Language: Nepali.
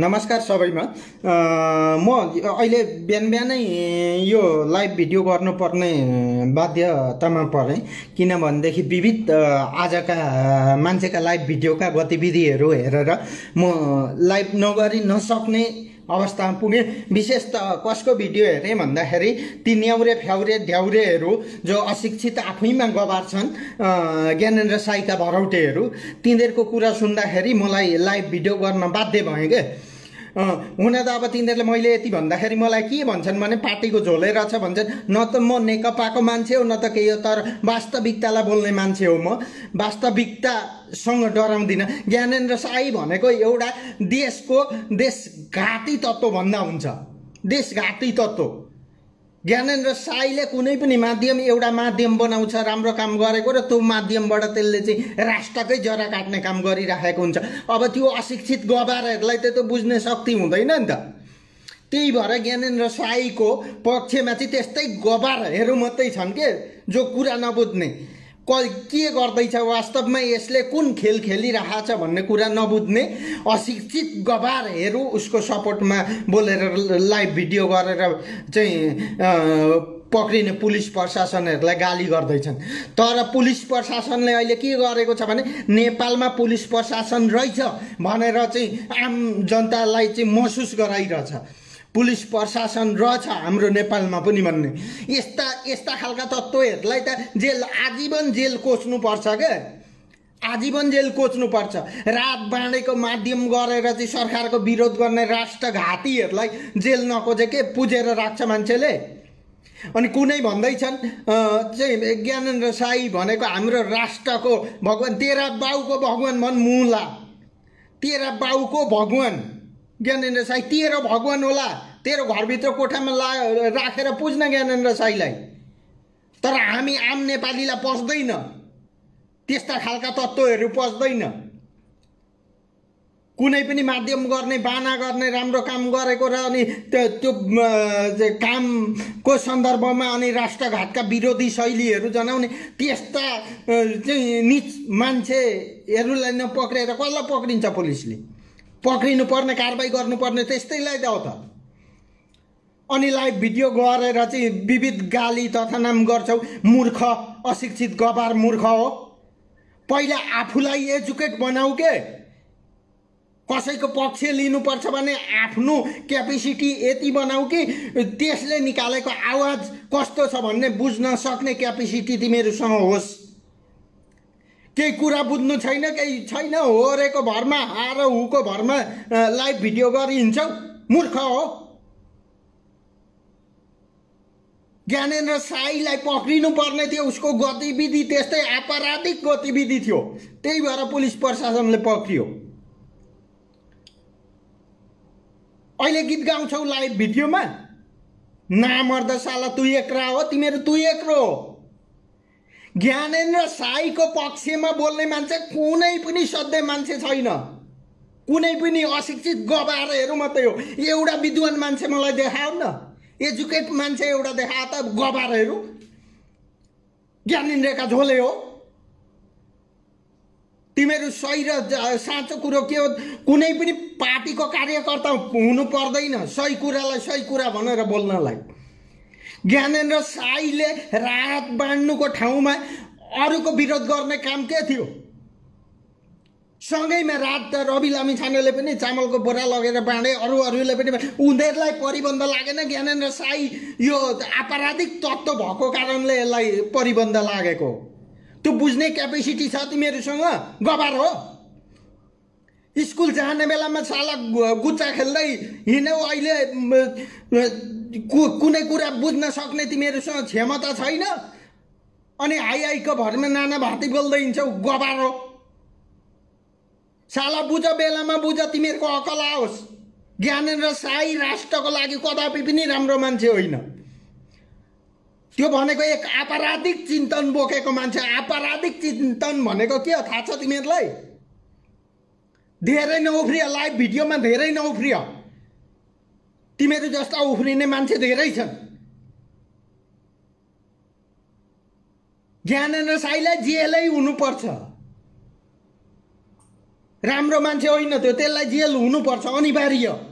नमस्कार सबैमा। म अहिले बिहान बिहानै यो लाइभ भिडियो गर्नुपर्ने बाध्यतामा परेँ किनभनेदेखि विविध आजका मान्छेका लाइभ भिडियोका गतिविधिहरू हेरेर म लाइभ नगरी नसक्ने अवस्थामा पुगेँ। विशेष त कसको भिडियो हेरेँ भन्दाखेरि ती न्याउरे फ्याउरे ढ्याउरेहरू जो अशिक्षित आफैमा गवार छन् ज्ञानेन्द्र साईका भरौटेहरू तिनीहरूको कुरा सुन्दाखेरि मलाई लाइभ भिडियो गर्न बाध्य भएँ क्या हुन त अब तिनीहरूले मैले यति भन्दाखेरि मलाई के भन्छन् भने पार्टीको झोले रहेछ भन्छन्। न त म नेकपाको मान्छे हो न त केही हो तर वास्तविकतालाई बोल्ने मान्छे हो म। वास्तविकतासँग डराउँदिनँ। ज्ञानेन्द्र साई भनेको एउटा देशको देशघाती तत्त्व भन्दा हुन्छ। देशघाती तत्त्व। ज्ञानेन्द्र साईले कुनै पनि माध्यम एउटा माध्यम बनाउँछ राम्रो काम गरेको र त्यो माध्यमबाट त्यसले चाहिँ राष्ट्रकै जरा काट्ने काम गरिराखेको हुन्छ। अब त्यो अशिक्षित गवारहरूलाई त त्यो बुझ्ने शक्ति हुँदैन नि त। त्यही भएर ज्ञानेन्द्र साईको पक्षमा चाहिँ त्यस्तै गवारहरू मात्रै छन् के जो कुरा नबुझ्ने। क के गर्दैछ वास्तवमा यसले कुन खेल खेलिरहेछ भन्ने कुरा नबुझ्ने अशिक्षित गवारहरू उसको सपोर्टमा बोलेर लाइभ भिडियो गरेर चाहिँ पक्रिने पुलिस प्रशासनहरूलाई गाली गर्दैछन्। तर पुलिस प्रशासनले अहिले के गरेको छ भने नेपालमा पुलिस प्रशासन रहेछ भनेर चाहिँ आम जनतालाई चाहिँ महसुस गराइरहेछ। पुलिस प्रशासन रहेछ हाम्रो नेपालमा पनि भन्ने। यस्ता यस्ता खालका तत्त्वहरूलाई त जेल आजीवन जेल कोच्नुपर्छ क्या आजीवन जेल कोच्नुपर्छ। रात बाँडेको माध्यम गरेर चाहिँ सरकारको विरोध गर्ने राष्ट्रघातीहरूलाई जेल नकोजे के? पुजेर राख्छ मान्छेले। अनि कुनै भन्दैछन् चाहिँ ज्ञानेन्द्र साई भनेको हाम्रो राष्ट्रको भगवान् तेरा बाउको भगवान् भन् मुला। तेरा बाउको भगवान्। ज्ञानेन्द्र साई तेरो भगवान् होला। तेरो घरभित्र कोठामा ला राखेर पुज्न ज्ञानेन्द्र साईलाई। तर हामी आम नेपालीलाई पस्दैन। त्यस्ता खालका तत्त्वहरू पस्दैन। कुनै पनि माध्यम गर्ने बाना गर्ने राम्रो काम गरेको र अनि त्यो कामको सन्दर्भमा अनि राष्ट्रघातका विरोधी शैलीहरू जनाउने त्यस्ता चाहिँ निच मान्छेहरूलाई नपक्रेर कसलाई पक्रिन्छ पुलिसले? पक्रिनु पर्ने कारवाही गर्नुपर्ने त्यस्तैलाई त हो त। भिडियो गरेर चाहिँ विविध गाली तथा नाम गर्छौ मूर्ख अशिक्षित गबार मूर्ख हो। पहिला आफूलाई एजुकेट बनाऊ के? कसैको पक्ष लिनुपर्छ भने आफ्नो क्यापेसिटी यति बनाऊ कि त्यसले निकालेको आवाज कस्तो छ भन्ने बुझ्न सक्ने क्यापेसिटी तिमीहरूसँग होस्। केही कुरा बुझ्नु छैन केही छैन। होरेको भरमा आएर हुको भरमा लाइभ भिडियो गरिहिन्छौ मूर्ख हो। ज्ञानेन्द्र साईलाई पक्रिनु पर्ने थियो उसको गतिविधि त्यस्तै आपराधिक गतिविधि थियो। त्यही भएर पुलिस प्रशासनले पक्रियो। अहिले गीत गाउँछौ लाइभ भिडियोमा? नामर्द साला तु एक्रा हो तिमीहरू तु एक्रो हो ज्ञानेन्द्र साईको पक्षमा बोल्ने मान्छे कुनै पनि सधैँ मान्छे छैन। कुनै पनि अशिक्षित गवारहरू मात्रै हो। एउटा विद्वान मान्छे मलाई देखाऊ न एजुकेट मान्छे एउटा देखा त गवारहरू। ज्ञानेन्द्रका झोले हो। तिमीहरू सही र साँचो कुरो के हो? कुनै पनि पार्टीको कार्यकर्ता हुनु पर्दैन। सही कुरालाई सही कुरा भनेर बोल्नलाई। ज्ञानेन्द्र साईले राहत बाँड्नुको ठाउँमा अरूको विरोध गर्ने काम के थियो? सँगैमा रात त रवि लामी छानेले पनि चामलको बोरा लगेर बाँडे अरू अरूले पनि उनीहरूलाई परिबन्ध लागेन ज्ञानेन्द्र साई। यो आपराधिक तत्त्व भएको कारणले यसलाई परिबन्ध लागेको। त्यो बुझ्ने क्यापेसिटी छ तिमीहरूसँग? गबार हो। स्कुल जाने बेलामा साला गुच्चा खेल्दै हिँड्यौ अहिले कुनै कुरा बुझ्न सक्ने तिमीहरूसँग क्षमता छैन। अनि हाई हाईको भरमा नाना भाती बोल्दै हिँड्छौ गबार। साला बुझ बेलामा बुझ तिमीहरूको अकल आओस्। ज्ञानेन्द्र साई राष्ट्रको लागि कदापि पनि राम्रो मान्छे होइन। त्यो भनेको एक आपराधिक चिन्तन बोकेको मान्छे आपराधिक चिन्तन भनेको के हो? थाहा छ तिमीहरूलाई? धेरै नउफ्रिय लाइभ भिडियोमा धेरै नउफ्रिय। तिमीहरू जस्ता उफ्रिने मान्छे धेरै छन्। ज्ञानेन्द्र साईलाई जेलै हुनुपर्छ। राम्रो मान्छे होइन त्यो त्यसलाई जेल हुनुपर्छ अनिवार्य।